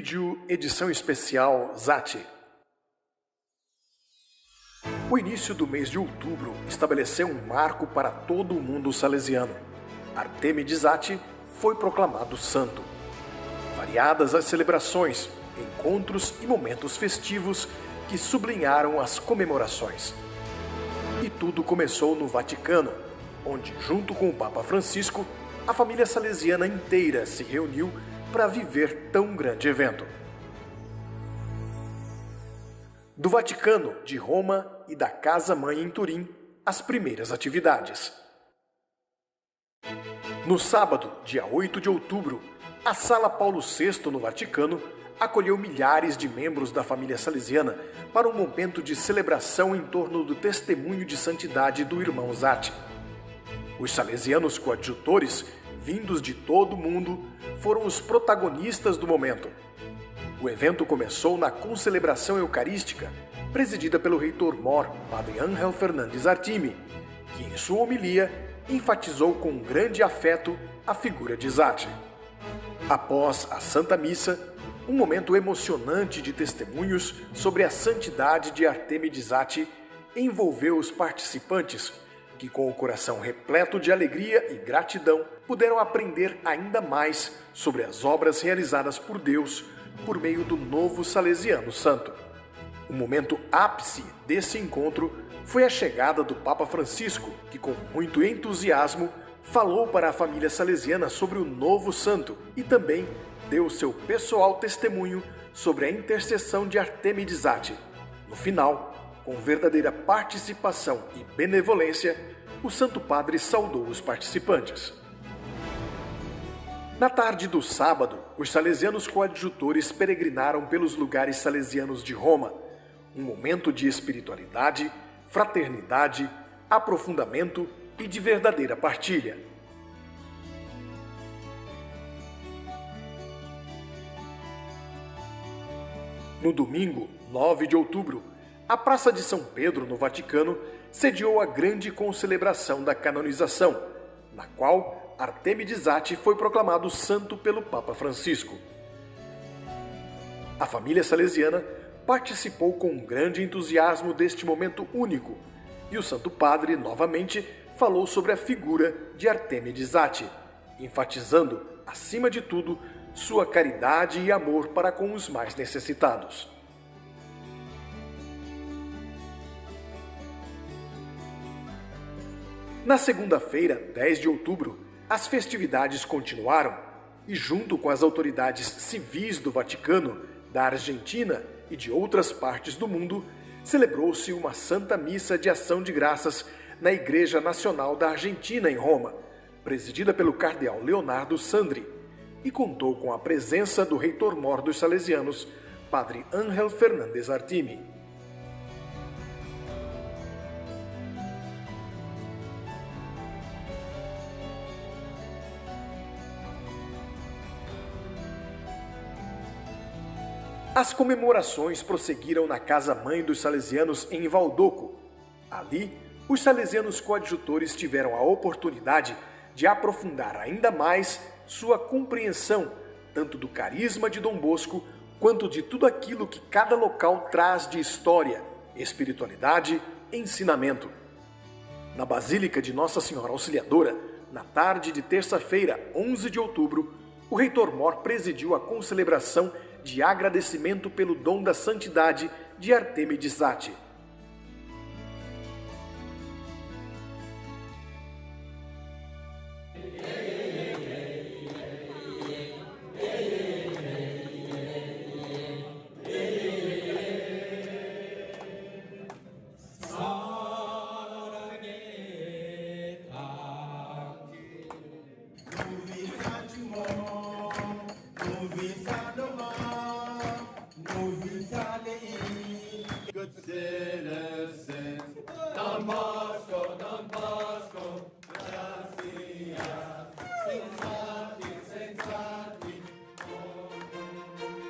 Video edição especial Zati. O início do mês de outubro estabeleceu um marco para todo o mundo salesiano. Artemides Zati foi proclamado santo. Variadas as celebrações, encontros e momentos festivos que sublinharam as comemorações. E tudo começou no Vaticano, onde, junto com o Papa Francisco, a família salesiana inteira se reuniu para viver tão grande evento. Do Vaticano, de Roma e da Casa Mãe em Turim, as primeiras atividades. No sábado, dia 8 de outubro, a Sala Paulo VI no Vaticano acolheu milhares de membros da família salesiana para um momento de celebração em torno do testemunho de santidade do irmão Zati. Os salesianos coadjutores, vindos de todo o mundo, foram os protagonistas do momento. O evento começou na concelebração eucarística, presidida pelo reitor mor, Padre Angel Fernandes Artime, que em sua homilia enfatizou com grande afeto a figura de Zati. Após a Santa Missa, um momento emocionante de testemunhos sobre a santidade de Artemides Zati envolveu os participantes, que com o coração repleto de alegria e gratidão puderam aprender ainda mais sobre as obras realizadas por Deus por meio do novo Salesiano Santo. O momento ápice desse encontro foi a chegada do Papa Francisco, que com muito entusiasmo falou para a família salesiana sobre o novo santo e também deu seu pessoal testemunho sobre a intercessão de Artemides Ati. No final, com verdadeira participação e benevolência, o Santo Padre saudou os participantes. Na tarde do sábado, os salesianos coadjutores peregrinaram pelos lugares salesianos de Roma, um momento de espiritualidade, fraternidade, aprofundamento e de verdadeira partilha. No domingo, 9 de outubro, a Praça de São Pedro, no Vaticano, sediou a grande concelebração da canonização, na qual Artemides Zati foi proclamado santo pelo Papa Francisco. A família salesiana participou com grande entusiasmo deste momento único, e o Santo Padre, novamente, falou sobre a figura de Artemides Zati, enfatizando, acima de tudo, sua caridade e amor para com os mais necessitados. Na segunda-feira, 10 de outubro, as festividades continuaram e, junto com as autoridades civis do Vaticano, da Argentina e de outras partes do mundo, celebrou-se uma Santa Missa de Ação de Graças na Igreja Nacional da Argentina, em Roma, presidida pelo cardeal Leonardo Sandri e contou com a presença do reitor-mor dos salesianos, Padre Ángel Fernandes Artimi. As comemorações prosseguiram na casa-mãe dos salesianos em Valdoco. Ali, os salesianos coadjutores tiveram a oportunidade de aprofundar ainda mais sua compreensão tanto do carisma de Dom Bosco quanto de tudo aquilo que cada local traz de história, espiritualidade, ensinamento. Na Basílica de Nossa Senhora Auxiliadora, na tarde de terça-feira, 11 de outubro, o reitor Mor presidiu a concelebração de agradecimento pelo dom da santidade de Artemides Zati.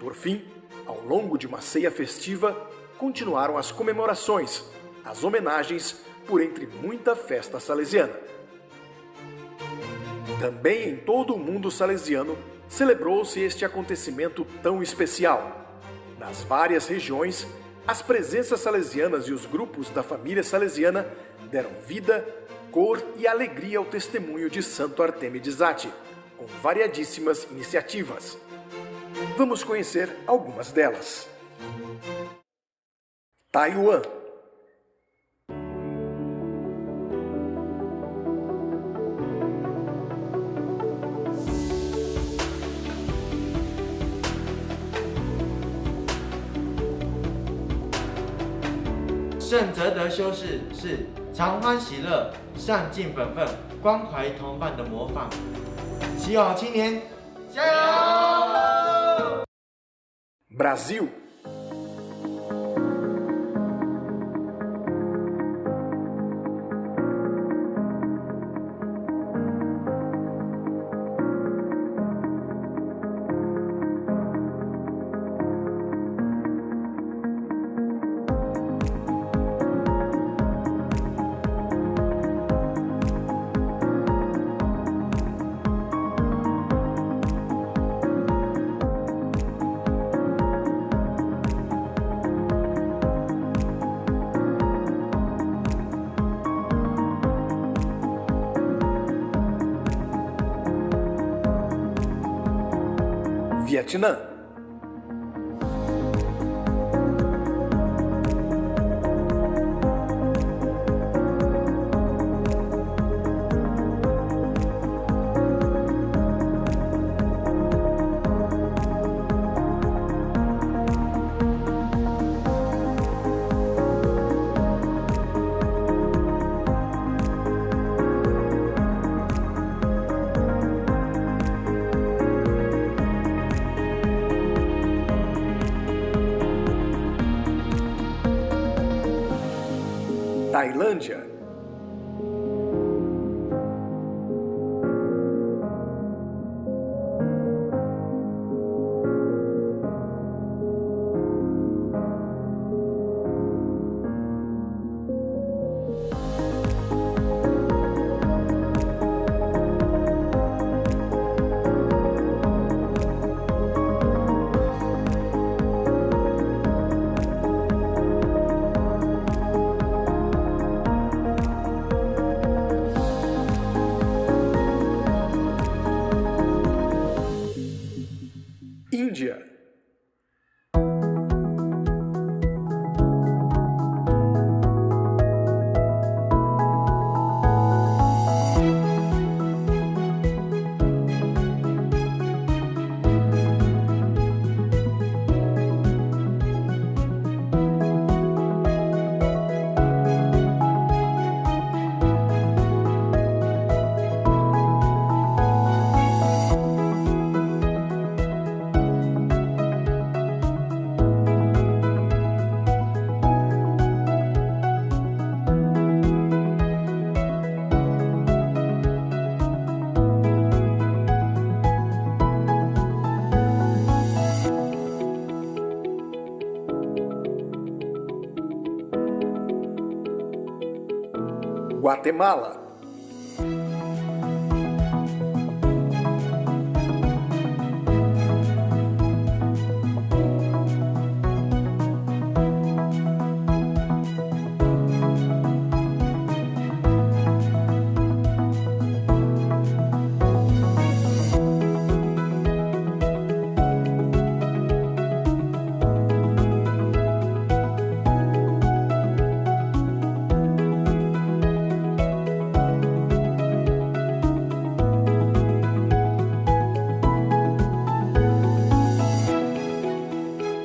Por fim, ao longo de uma ceia festiva, continuaram as comemorações, as homenagens, por entre muita festa salesiana. Também em todo o mundo salesiano celebrou-se este acontecimento tão especial. Nas várias regiões, as presenças salesianas e os grupos da família salesiana deram vida, cor e alegria ao testemunho de Santo Artemide Zati, com variadíssimas iniciativas. Vamos conhecer algumas delas. Taiwan 圣哲德修士是常欢喜乐、善尽本分、关怀同伴的模范。祈好青年，加油！Brasil Vietnã. Tailândia. Guatemala.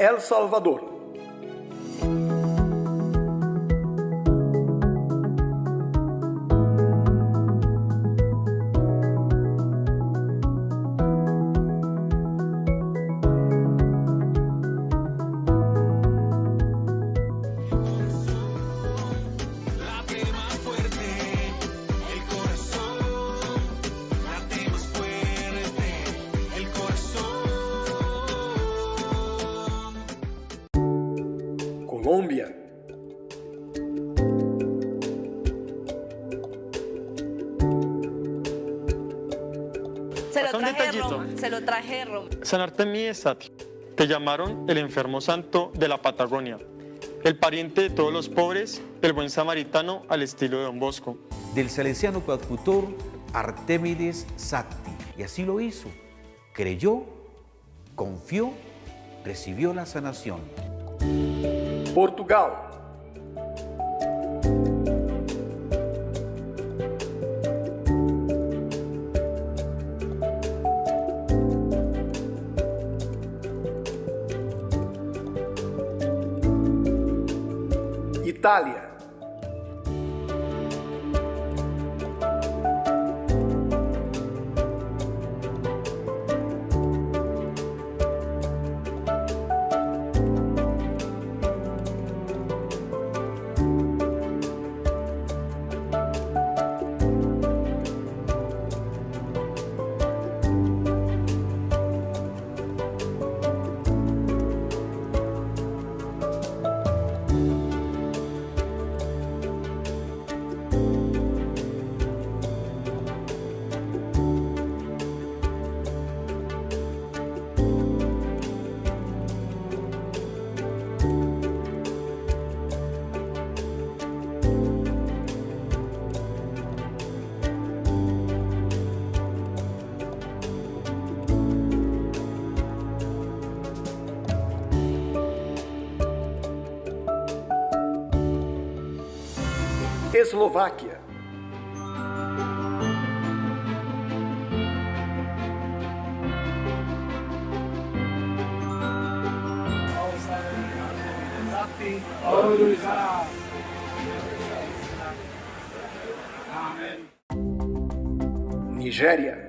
El Salvador. Se lo se lo trajeron. San Artemio Sati, te llamaron el enfermo santo de la Patagonia, el pariente de todos los pobres, el buen samaritano al estilo de Don Bosco. del salesiano coadjutor Artemides Sacti. Y así lo hizo. Creyó, confió, recibió la sanación. Portugal. Itália. Eslováquia. Nigéria.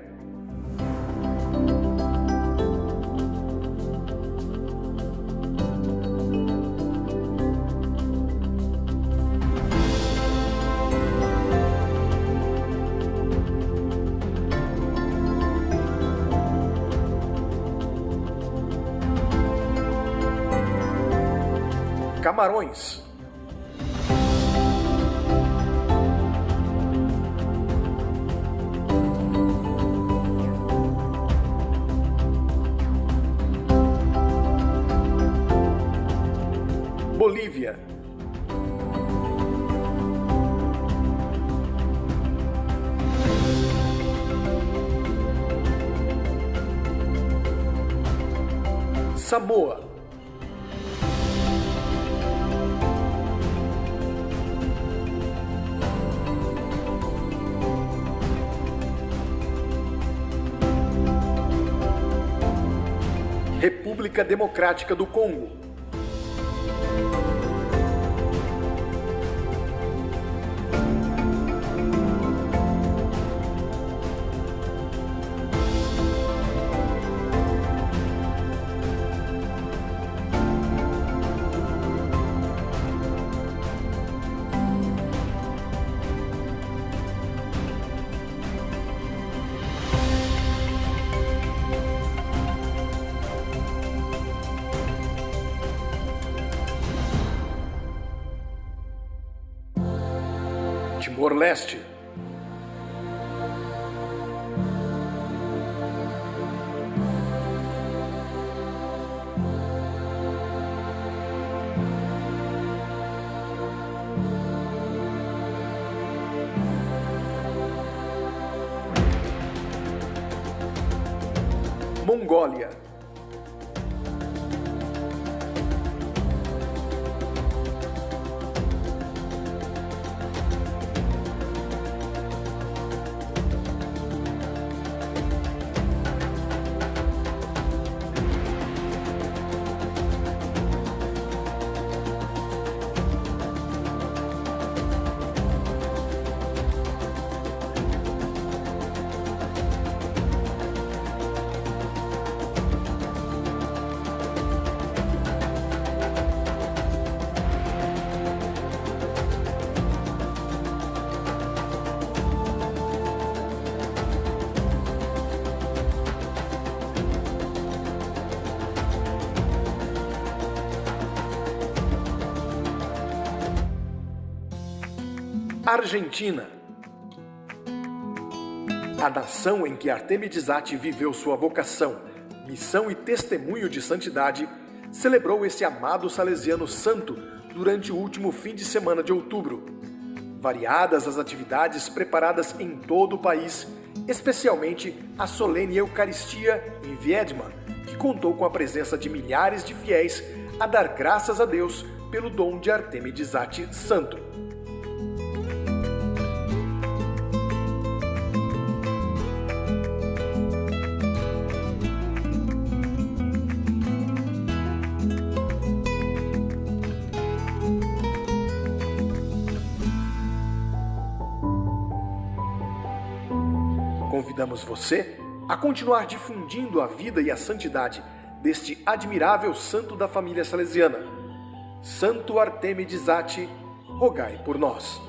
Camarões. Bolívia. Samoa. República Democrática do Congo. Timor-Leste. Mongólia. Argentina. A nação em que Artemidizate viveu sua vocação, missão e testemunho de santidade celebrou esse amado salesiano santo durante o último fim de semana de outubro. Variadas as atividades preparadas em todo o país, especialmente a solene Eucaristia em Viedma, que contou com a presença de milhares de fiéis a dar graças a Deus pelo dom de Artemidizate Santo. Convidamos você a continuar difundindo a vida e a santidade deste admirável santo da família salesiana. Santo Artemidizate, rogai por nós.